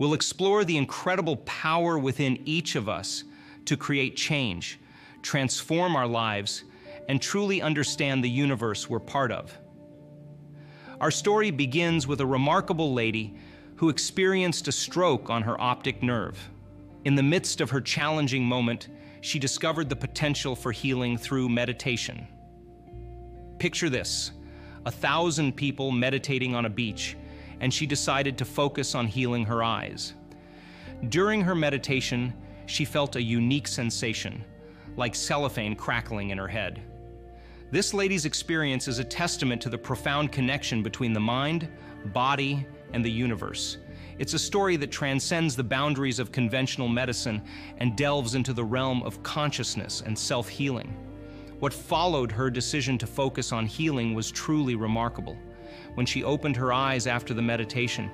We'll explore the incredible power within each of us to create change, transform our lives, and truly understand the universe we're part of. Our story begins with a remarkable lady who experienced a stroke on her optic nerve. In the midst of her challenging moment, she discovered the potential for healing through meditation. Picture this a thousand people meditating on a beach, and she decided to focus on healing her eyes. During her meditation, she felt a unique sensation, like cellophane crackling in her head. This lady's experience is a testament to the profound connection between the mind, body, and the universe. It's a story that transcends the boundaries of conventional medicine and delves into the realm of consciousness and self healing. What followed her decision to focus on healing was truly remarkable. When she opened her eyes after the meditation,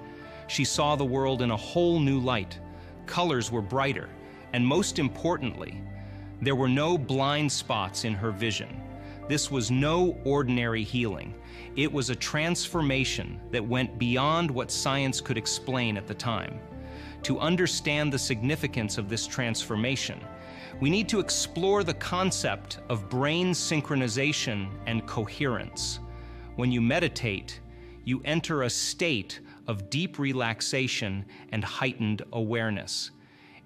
she saw the world in a whole new light. Colors were brighter, and most importantly, there were no blind spots in her vision. This was no ordinary healing. It was a transformation that went beyond what science could explain at the time. To understand the significance of this transformation, we need to explore the concept of brain synchronization and coherence. When you meditate, you enter a state of deep relaxation and heightened awareness.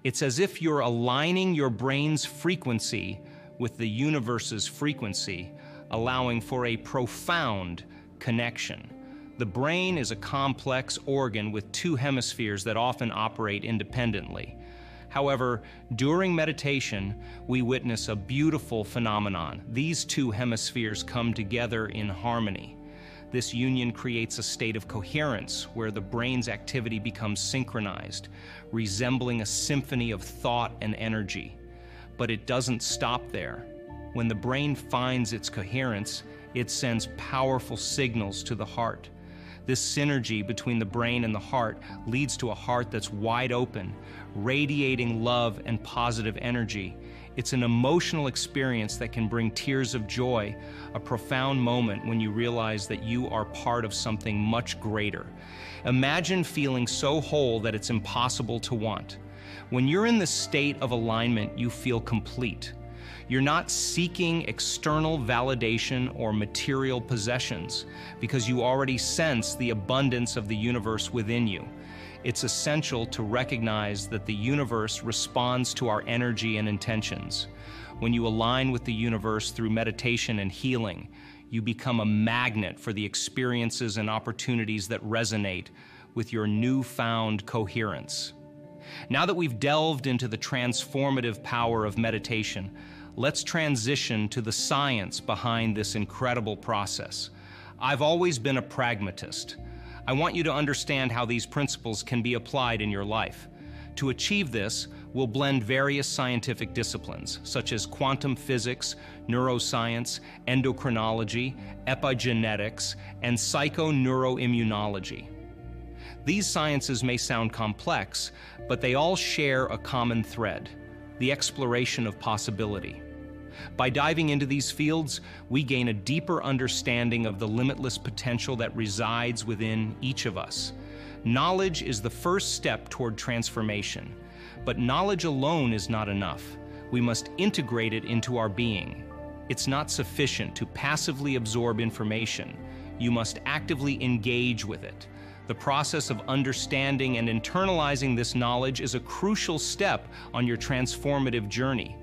It's as if you're aligning your brain's frequency with the universe's frequency, allowing for a profound connection. The brain is a complex organ with two hemispheres that often operate independently. However, during meditation, we witness a beautiful phenomenon. These two hemispheres come together in harmony. This union creates a state of coherence where the brain's activity becomes synchronized, resembling a symphony of thought and energy. But it doesn't stop there. When the brain finds its coherence, it sends powerful signals to the heart. This synergy between the brain and the heart leads to a heart that's wide open, radiating love and positive energy. It's an emotional experience that can bring tears of joy, a profound moment when you realize that you are part of something much greater. Imagine feeling so whole that it's impossible to want. When you're in the state of alignment, you feel complete. You're not seeking external validation or material possessions because you already sense the abundance of the universe within you. It's essential to recognize that the universe responds to our energy and intentions. When you align with the universe through meditation and healing, you become a magnet for the experiences and opportunities that resonate with your newfound coherence. Now that we've delved into the transformative power of meditation, let's transition to the science behind this incredible process. I've always been a pragmatist. I want you to understand how these principles can be applied in your life. To achieve this, we'll blend various scientific disciplines, such as quantum physics, neuroscience, endocrinology, epigenetics, and psychoneuroimmunology. These sciences may sound complex, but they all share a common thread the exploration of possibility. By diving into these fields, we gain a deeper understanding of the limitless potential that resides within each of us. Knowledge is the first step toward transformation, but knowledge alone is not enough. We must integrate it into our being. It's not sufficient to passively absorb information. You must actively engage with it. The process of understanding and internalizing this knowledge is a crucial step on your transformative journey.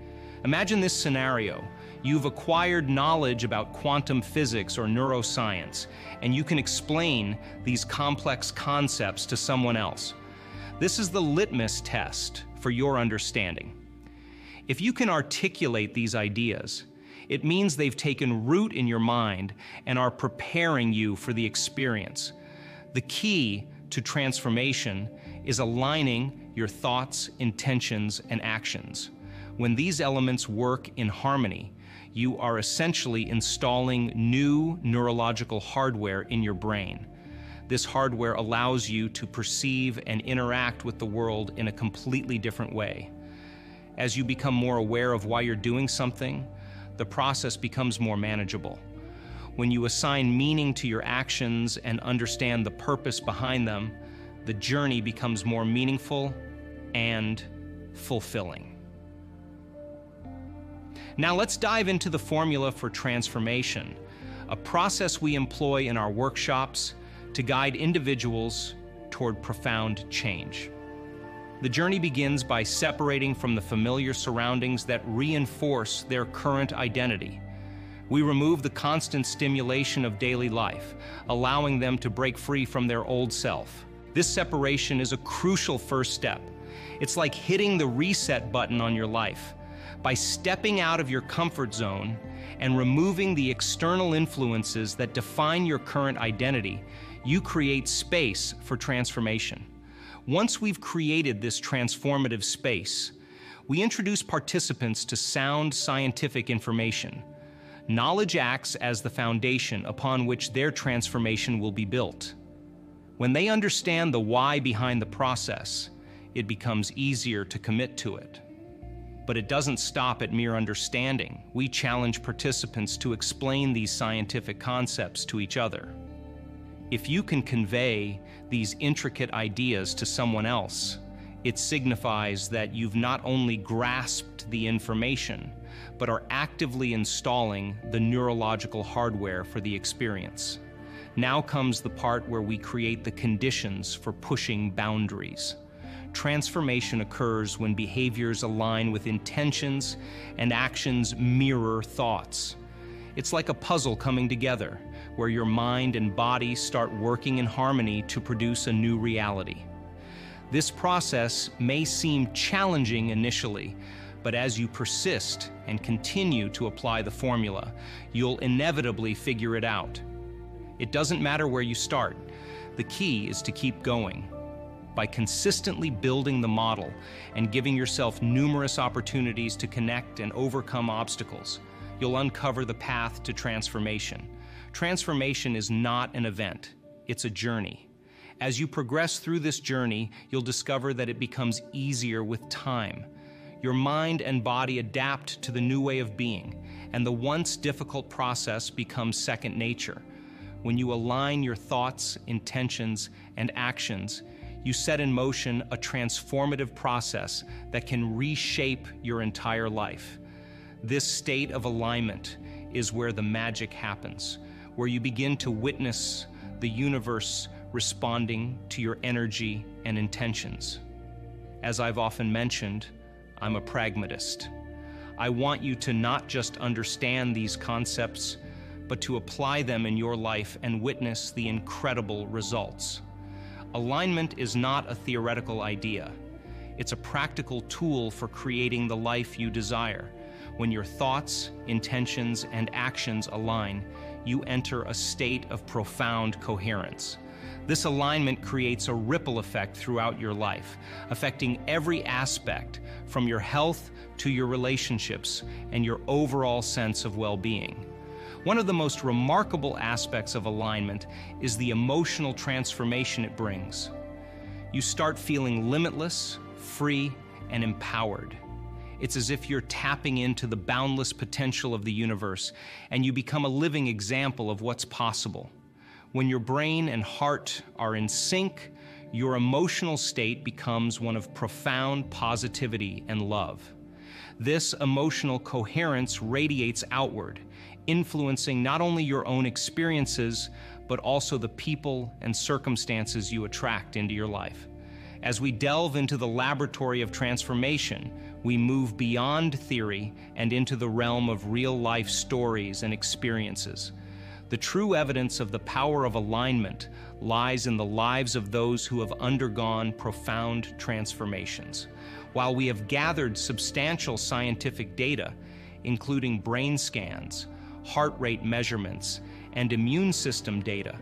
Imagine this scenario. You've acquired knowledge about quantum physics or neuroscience, and you can explain these complex concepts to someone else. This is the litmus test for your understanding. If you can articulate these ideas, it means they've taken root in your mind and are preparing you for the experience. The key to transformation is aligning your thoughts, intentions, and actions. When these elements work in harmony, you are essentially installing new neurological hardware in your brain. This hardware allows you to perceive and interact with the world in a completely different way. As you become more aware of why you're doing something, the process becomes more manageable. When you assign meaning to your actions and understand the purpose behind them, the journey becomes more meaningful and fulfilling. Now let's dive into the formula for transformation, a process we employ in our workshops to guide individuals toward profound change. The journey begins by separating from the familiar surroundings that reinforce their current identity. We remove the constant stimulation of daily life, allowing them to break free from their old self. This separation is a crucial first step. It's like hitting the reset button on your life. By stepping out of your comfort zone and removing the external influences that define your current identity, you create space for transformation. Once we've created this transformative space, we introduce participants to sound scientific information. Knowledge acts as the foundation upon which their transformation will be built. When they understand the why behind the process, it becomes easier to commit to it. But it doesn't stop at mere understanding. We challenge participants to explain these scientific concepts to each other. If you can convey these intricate ideas to someone else, it signifies that you've not only grasped the information, but are actively installing the neurological hardware for the experience. Now comes the part where we create the conditions for pushing boundaries. Transformation occurs when behaviors align with intentions and actions mirror thoughts. It's like a puzzle coming together, where your mind and body start working in harmony to produce a new reality. This process may seem challenging initially, but as you persist and continue to apply the formula, you'll inevitably figure it out. It doesn't matter where you start. The key is to keep going. By consistently building the model and giving yourself numerous opportunities to connect and overcome obstacles, you'll uncover the path to transformation. Transformation is not an event, it's a journey. As you progress through this journey, you'll discover that it becomes easier with time. Your mind and body adapt to the new way of being, and the once difficult process becomes second nature. When you align your thoughts, intentions, and actions, you set in motion a transformative process that can reshape your entire life. This state of alignment is where the magic happens, where you begin to witness the universe responding to your energy and intentions. As I've often mentioned, I'm a pragmatist. I want you to not just understand these concepts, but to apply them in your life and witness the incredible results. Alignment is not a theoretical idea. It's a practical tool for creating the life you desire. When your thoughts, intentions, and actions align, you enter a state of profound coherence. This alignment creates a ripple effect throughout your life, affecting every aspect, from your health to your relationships and your overall sense of well being. One of the most remarkable aspects of alignment is the emotional transformation it brings. You start feeling limitless, free, and empowered. It's as if you're tapping into the boundless potential of the universe and you become a living example of what's possible. When your brain and heart are in sync, your emotional state becomes one of profound positivity and love. This emotional coherence radiates outward, influencing not only your own experiences, but also the people and circumstances you attract into your life. As we delve into the laboratory of transformation, we move beyond theory and into the realm of real life stories and experiences. The true evidence of the power of alignment lies in the lives of those who have undergone profound transformations. While we have gathered substantial scientific data, including brain scans, heart rate measurements, and immune system data,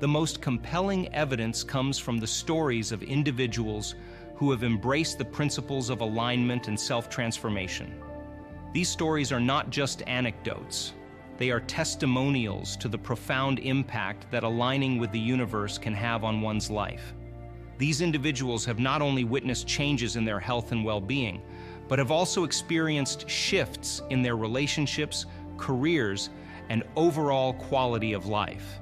the most compelling evidence comes from the stories of individuals who have embraced the principles of alignment and self transformation. These stories are not just anecdotes, they are testimonials to the profound impact that aligning with the universe can have on one's life. These individuals have not only witnessed changes in their health and well being, but have also experienced shifts in their relationships, careers, and overall quality of life.